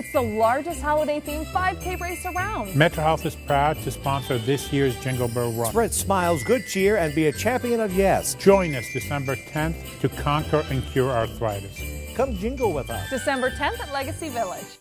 It's the largest holiday-themed 5K race around. MetroHealth is proud to sponsor this year's Jingle Bell Run. Spread smiles, good cheer, and be a champion of yes. Join us December 10th to conquer and cure arthritis. Come jingle with us. December 10th at Legacy Village.